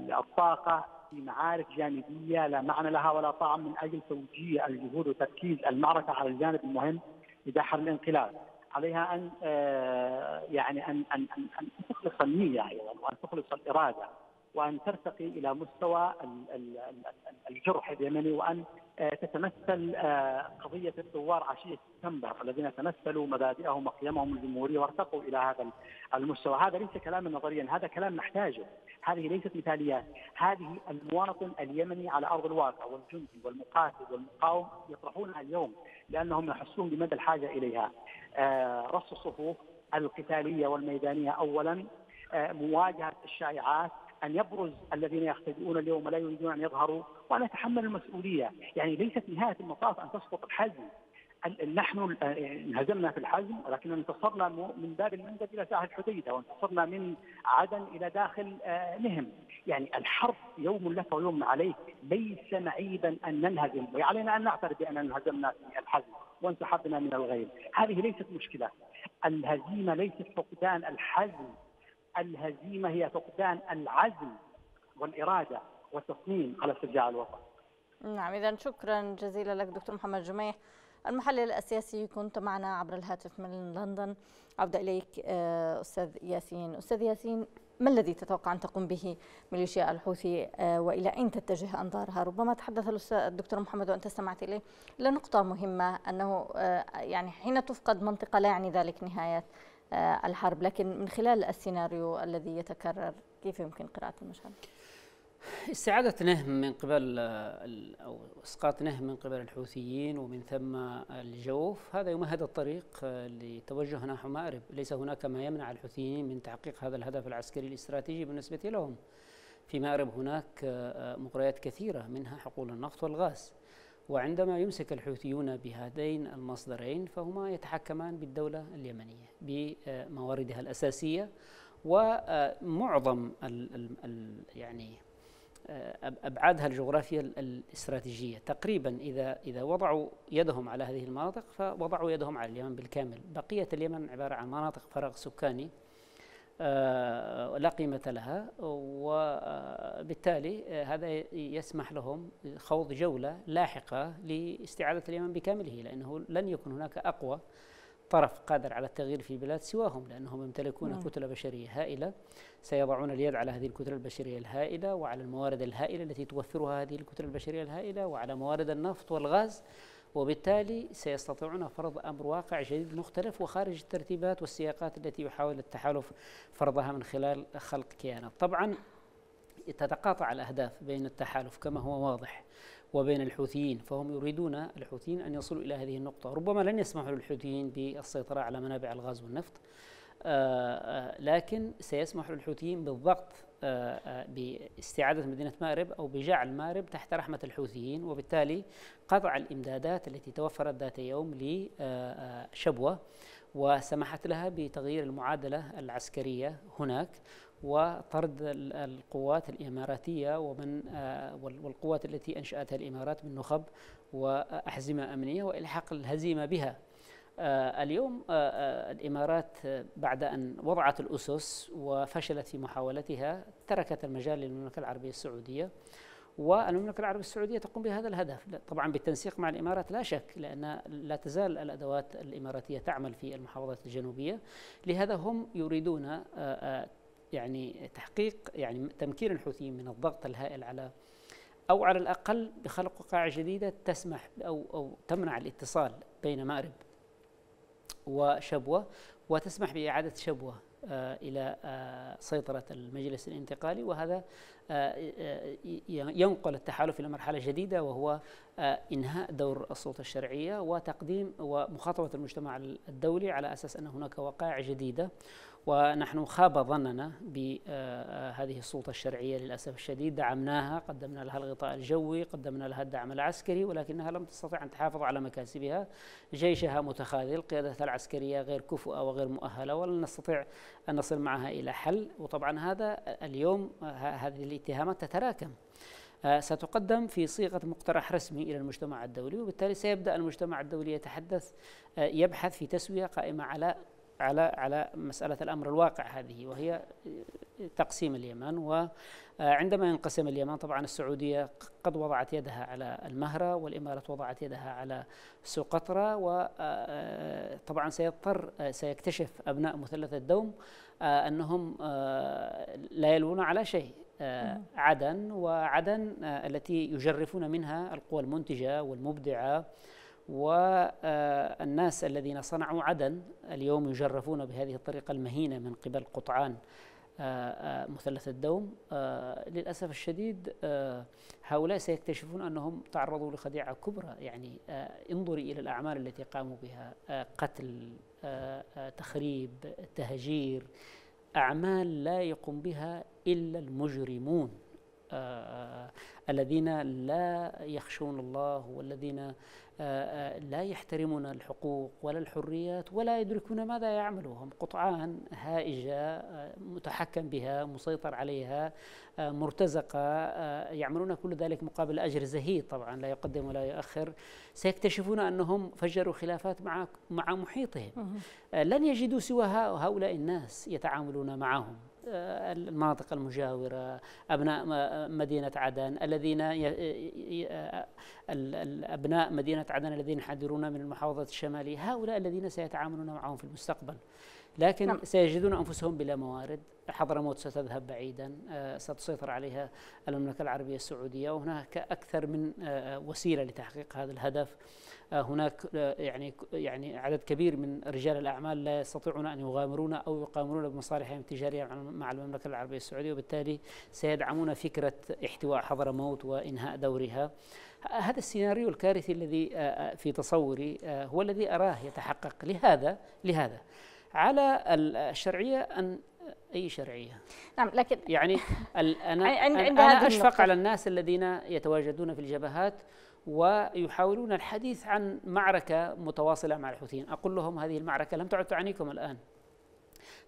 والطاقه في معارك جانبية لا معنى لها ولا طعم من أجل توجيه الجهود وتركيز المعركة على الجانب المهم لدحر الانقلاب. عليها أن آه، يعني أن أن أن تخلص النية أيضا وأن تخلص الإرادة وأن ترتقي إلى مستوى الجرح اليمني وأن تتمثل آه، قضية الثوار عشيه سبتمبر الذين تمثلوا مبادئهم وقيمهم الجمهورية وارتقوا إلى هذا المستوى، هذا ليس كلاما نظريا، هذا كلام نحتاجه، هذه ليست مثاليات، هذه المواطن اليمني على أرض الواقع والجندي والمقاتل والمقاوم يطرحونها اليوم لأنهم يحسون بمدى الحاجة إليها. آه، رص الصفوف القتالية والميدانية اولا، مواجهة الشائعات أن يبرز الذين يختبئون اليوم ولا يريدون أن يظهروا وان يتحملوا المسؤولية، يعني ليست نهاية المطاف أن تسقط الحزم. نحن انهزمنا في الحزم ولكننا انتصرنا من باب المندب إلى ساحل حديده وانتصرنا من عدن إلى داخل آه، نهم، يعني الحرب يوم لك ويوم عليك. ليس معيبا أن ننهزم. وعلينا أن نعترف باننا انهزمنا في الحزم وانسحبنا من الغيب، هذه ليست مشكلة. الهزيمة ليست فقدان الحزم. الهزيمة هي فقدان العزم والإرادة. والتصميم على استرجاع الوطن. نعم اذا شكرا جزيلا لك دكتور محمد جميح المحلل السياسي كنت معنا عبر الهاتف من لندن. عودة إليك آه، أستاذ ياسين. أستاذ ياسين ما الذي تتوقع أن تقوم به ميليشيا الحوثي؟ آه، وإلى أين تتجه أنظارها؟ ربما تحدث الدكتور محمد وأنت استمعت إليه لنقطة مهمة أنه آه، يعني حين تفقد منطقة لا يعني ذلك نهاية الحرب لكن من خلال السيناريو الذي يتكرر كيف يمكن قراءة المشهد؟ استعادة نهم من قبل أو إسقاط نهم من قبل الحوثيين ومن ثم الجوف هذا يمهد الطريق لتوجه نحو مأرب ليس هناك ما يمنع الحوثيين من تحقيق هذا الهدف العسكري الاستراتيجي بالنسبة لهم. في مأرب هناك مغريات كثيرة منها حقول النفط والغاز. وعندما يمسك الحوثيون بهذين المصدرين فهما يتحكمان بالدولة اليمنية بمواردها الأساسية. ومعظم ال ال يعني أبعادها الجغرافية الاستراتيجية. تقريبا إذا إذا وضعوا يدهم على هذه المناطق فوضعوا يدهم على اليمن بالكامل. بقية اليمن عبارة عن مناطق فراغ سكاني آه، لا قيمة لها وبالتالي آه، هذا يسمح لهم خوض جولة لاحقة لاستعادة اليمن بكامله لأنه لن يكون هناك أقوى طرف قادر على التغيير في البلاد سواهم لأنهم يمتلكون نعم. كتلة بشرية هائلة سيضعون اليد على هذه الكتلة البشرية الهائلة وعلى الموارد الهائلة التي توفرها هذه الكتلة البشرية الهائلة وعلى موارد النفط والغاز. وبالتالي سيستطيعون فرض أمر واقع جديد مختلف وخارج الترتيبات والسياقات التي يحاول التحالف فرضها من خلال خلق كيانات. طبعا تتقاطع الأهداف بين التحالف كما هو واضح. وبين الحوثيين فهم يريدون الحوثيين أن يصلوا إلى هذه النقطة. ربما لن يسمحوا للحوثيين بالسيطرة على منابع الغاز والنفط آه، آه، لكن سيسمح للحوثيين بالضغط آه، باستعادة مدينة مأرب أو بجعل مأرب تحت رحمة الحوثيين وبالتالي قطع الإمدادات التي توفرت ذات يوم لشبوة. وسمحت لها بتغيير المعادلة العسكرية هناك وطرد القوات الإماراتية ومن والقوات التي أنشأتها الإمارات من نخب وأحزمة أمنية وإلحاق الهزيمة بها. آه، اليوم آه، آه، الإمارات بعد أن وضعت الأسس وفشلت في محاولتها تركت المجال للمملكة العربية السعودية والمملكة العربية السعودية تقوم بهذا الهدف. طبعا بالتنسيق مع الإمارات لا شك لأن لا تزال الأدوات الإماراتية تعمل في المحافظات الجنوبية. لهذا هم يريدون يعني تحقيق يعني تمكين الحوثيين من الضغط الهائل على أو على الأقل بخلق وقائع جديدة تسمح أو أو تمنع الاتصال بين مأرب وشبوة وتسمح بإعادة شبوة. آه، إلى آه، سيطرة المجلس الانتقالي وهذا آه، ينقل التحالف إلى مرحلة جديدة وهو إنهاء دور السلطة الشرعية وتقديم ومخاطبة المجتمع الدولي على أساس أن هناك وقائع جديدة. ونحن خاب ظننا بهذه السلطة الشرعية للأسف الشديد. دعمناها قدمنا لها الغطاء الجوي قدمنا لها الدعم العسكري ولكنها لم تستطع أن تحافظ على مكاسبها. جيشها متخاذل قيادتها العسكرية غير كفؤة وغير مؤهلة ولن نستطيع أن نصل معها إلى حل. وطبعا هذا اليوم هذه الاتهامات تتراكم. ستقدم في صيغة مقترح رسمي إلى المجتمع الدولي وبالتالي سيبدأ المجتمع الدولي يتحدث يبحث في تسوية قائمة على على على مسألة الأمر الواقع هذه وهي تقسيم اليمن وعندما ينقسم اليمن طبعا السعودية قد وضعت يدها على المهرة والإمارات وضعت يدها على سقطرى وطبعا سيضطر سيكتشف أبناء مثلث الدوم أنهم لا يلوون على شيء عدن وعدن التي يجرفون منها القوى المنتجة والمبدعة. والناس الذين صنعوا عدن اليوم يجرفون بهذه الطريقة المهينة من قبل قطعان آه، آه، مثلث الدوم. آه، للأسف الشديد هؤلاء سيكتشفون أنهم تعرضوا لخديعة كبرى يعني انظري إلى الأعمال التي قاموا بها قتل تخريب تهجير أعمال لا يقوم بها إلا المجرمون. الذين لا يخشون الله والذين آه، آه، لا يحترمون الحقوق ولا الحريات ولا يدركون ماذا يعملوا هم قطعان هائجة آه، متحكم بها مسيطر عليها مرتزقة يعملون كل ذلك مقابل أجر زهيد طبعا لا يقدم ولا يؤخر. سيكتشفون أنهم فجروا خلافات مع مع محيطهم. لن يجدوا سوى هؤلاء الناس يتعاملون معهم. المناطق المجاورة أبناء مدينة عدن الذين أبناء مدينة عدن الذين يحذرون من المحافظة الشمالية هؤلاء الذين سيتعاملون معهم في المستقبل. لكن نعم. سيجدون أنفسهم بلا موارد. حضرموت ستذهب بعيدا آه، ستسيطر عليها المملكة العربية السعودية. وهناك أكثر من آه، وسيلة لتحقيق هذا الهدف. آه، هناك يعني يعني عدد كبير من رجال الأعمال لا يستطيعون أن يغامرون أو يقامرون بمصالحهم التجارية مع المملكة العربية السعودية. وبالتالي سيدعمون فكرة احتواء حضرموت وإنهاء دورها. هذا السيناريو الكارثي الذي في تصوري هو الذي أراه يتحقق. لهذا لهذا على الشرعية أن أي شرعية. نعم لكن يعني أنا, عند أنا أشفق على الناس الذين يتواجدون في الجبهات ويحاولون الحديث عن معركة متواصلة مع الحوثيين. أقول لهم هذه المعركة لم تعد تعنيكم الآن.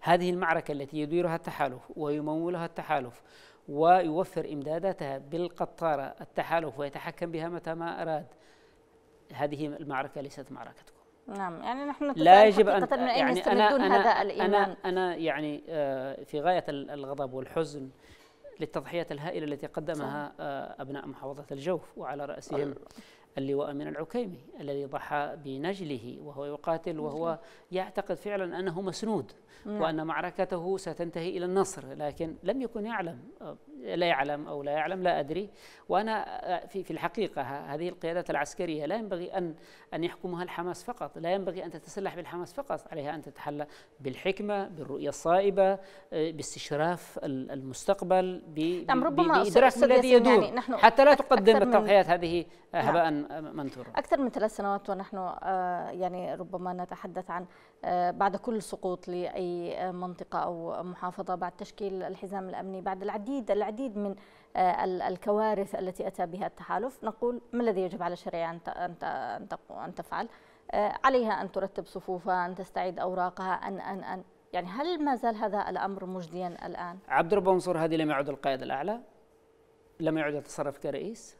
هذه المعركة التي يديرها التحالف ويمولها التحالف ويوفر إمداداتها بالقطارة التحالف ويتحكم بها متى ما أراد هذه المعركة ليست معركتكم. نعم يعني نحن لا يجب أن من أين يعني أنا أنا هذا الإيمان. أنا أنا يعني آه، في غاية الغضب والحزن للتضحيات الهائلة التي قدمها آه، أبناء محافظة الجوف وعلى رأسهم. اللواء من العكيمي الذي ضحى بنجله وهو يقاتل وهو يعتقد فعلا أنه مسنود نعم. وأن معركته ستنتهي إلى النصر لكن لم يكن يعلم لا يعلم أو لا يعلم لا أدري وأنا في في الحقيقة هذه القيادات العسكرية لا ينبغي أن أن يحكمها الحماس فقط لا ينبغي أن تتسلح بالحماس فقط عليها أن تتحلى بالحكمة بالرؤية الصائبة باستشراف المستقبل نعم بإدراك الذي يدور يعني نحن حتى لا تقدم التضحيات هذه نعم. هباء منثورا أكثر من ثلاث سنوات ونحن آه، يعني ربما نتحدث عن آه، بعد كل سقوط لأي منطقة أو محافظة بعد تشكيل الحزام الأمني بعد العديد العديد من آه، الكوارث التي أتى بها التحالف نقول ما الذي يجب على الشريعة أن أن تفعل؟ عليها أن ترتب صفوفها أن تستعيد أوراقها أن أن أن يعني هل ما زال هذا الأمر مجديا الآن؟ عبد الرب منصور هذه لم يعد القائد الأعلى لم يعد يتصرف كرئيس.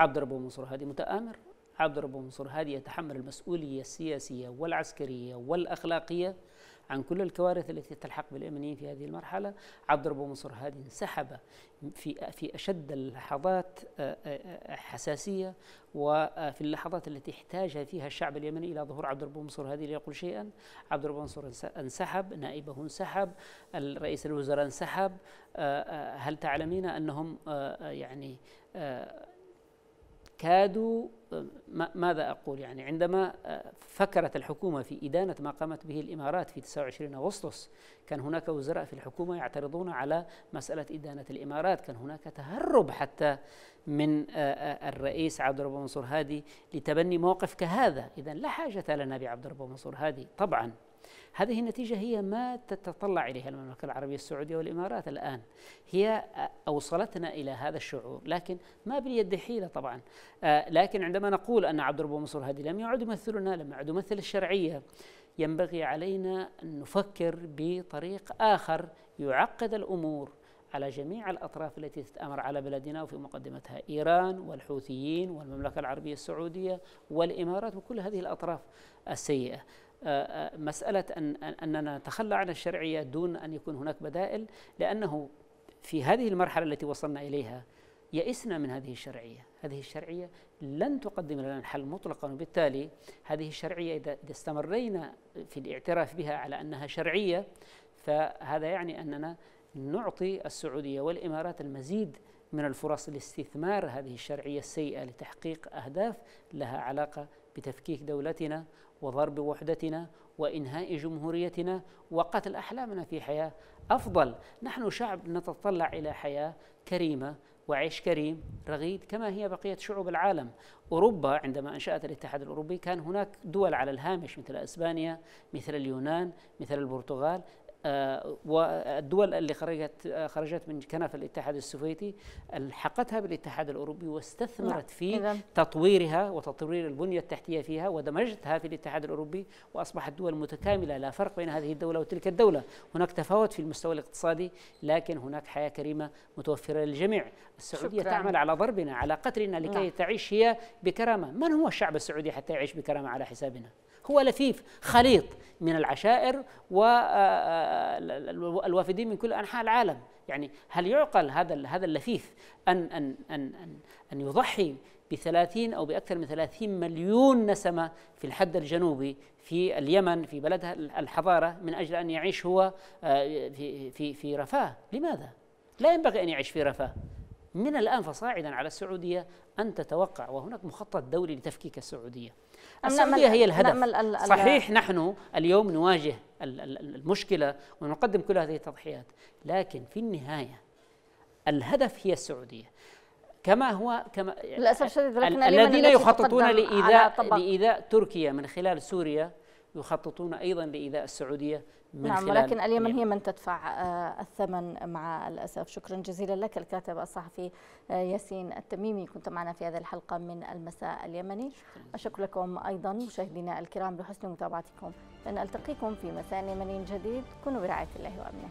عبد الرب منصور هادي متآمر عبد الرب منصور هادي يتحمل المسؤولية السياسية والعسكرية والأخلاقية عن كل الكوارث التي تلحق باليمنيين في هذه المرحلة. عبد الرب منصور هادي انسحب في في أشد اللحظات آه، آه، حساسية وفي اللحظات التي احتاج فيها الشعب اليمني إلى ظهور عبد الرب منصور هادي ليقول شيئا. عبد الرب منصور انسحب نائبه انسحب الرئيس الوزراء انسحب. هل تعلمين أنهم يعني كادوا ماذا أقول يعني؟ عندما فكرت الحكومة في إدانة ما قامت به الإمارات في 29 أغسطس كان هناك وزراء في الحكومة يعترضون على مسألة إدانة الإمارات. كان هناك تهرب حتى من الرئيس عبد الرب منصور هادي لتبني موقف كهذا. إذا لا حاجة لنا بعبد الرب منصور هادي. طبعا هذه النتيجة هي ما تتطلع إليها المملكة العربية السعودية والإمارات الآن. هي أوصلتنا إلى هذا الشعور لكن ما باليد حيلة طبعا. آه، لكن عندما نقول أن عبد الرب منصور هادي لم يعد يمثلنا لم يعد يمثل الشرعية ينبغي علينا أن نفكر بطريق آخر يعقد الأمور على جميع الأطراف التي تتآمر على بلدنا وفي مقدمتها إيران والحوثيين والمملكة العربية السعودية والإمارات وكل هذه الأطراف السيئة. مسألة أن أننا نتخلى عن الشرعية دون أن يكون هناك بدائل لأنه في هذه المرحلة التي وصلنا إليها يئسنا من هذه الشرعية. هذه الشرعية لن تقدم لنا الحل مطلقا وبالتالي هذه الشرعية إذا استمرينا في الاعتراف بها على أنها شرعية فهذا يعني أننا نعطي السعودية والإمارات المزيد من الفرص لاستثمار هذه الشرعية السيئة لتحقيق أهداف لها علاقة بتفكيك دولتنا وضرب وحدتنا وإنهاء جمهوريتنا وقتل أحلامنا في حياة. أفضل نحن شعب نتطلع إلى حياة كريمة وعيش كريم رغيد كما هي بقية شعوب العالم. أوروبا عندما أنشأت الاتحاد الأوروبي كان هناك دول على الهامش مثل أسبانيا مثل اليونان مثل البرتغال. والدول اللي خرجت خرجت من كنف الاتحاد السوفيتي الحقتها بالاتحاد الأوروبي واستثمرت نعم. في تطويرها وتطوير البنية التحتية فيها ودمجتها في الاتحاد الأوروبي وأصبحت دول متكاملة لا فرق بين هذه الدولة وتلك الدولة، هناك تفاوت في المستوى الاقتصادي لكن هناك حياة كريمة متوفرة للجميع، السعودية شكرا. تعمل على ضربنا على قتلنا لكي نعم. تعيش هي بكرامة، من هو الشعب السعودي حتى يعيش بكرامة على حسابنا؟ هو لفيف خليط من العشائر والوافدين من كل أنحاء العالم يعني هل يعقل هذا هذا اللفيف أن أن أن أن, أن يضحي ب 30 أو بأكثر من 30 مليون نسمة في الحد الجنوبي في اليمن في بلدها الحضارة من أجل أن يعيش هو في في في رفاه، لماذا؟ لا ينبغي أن يعيش في رفاه. من الآن فصاعدا على السعودية أن تتوقع وهناك مخطط دولي لتفكيك السعودية. السعودية هي الهدف. صحيح نحن اليوم نواجه المشكلة ونقدم كل هذه التضحيات لكن في النهاية الهدف هي السعودية. كما هو كما للأسف الشديد الذين يخططون لايذاء لإيذاء تركيا من خلال سوريا يخططون أيضا لإيذاء السعودية. من نعم خلال ولكن اليمن هي من تدفع آه، الثمن مع الأسف. شكرا جزيلا لك الكاتب الصحفي آه، ياسين التميمي. كنت معنا في هذه الحلقة من المساء اليمني. اشكر لكم أيضا مشاهدينا الكرام بحسن متابعتكم. لن التقيكم في مساء يمني جديد. كونوا برعاية الله وأمنه.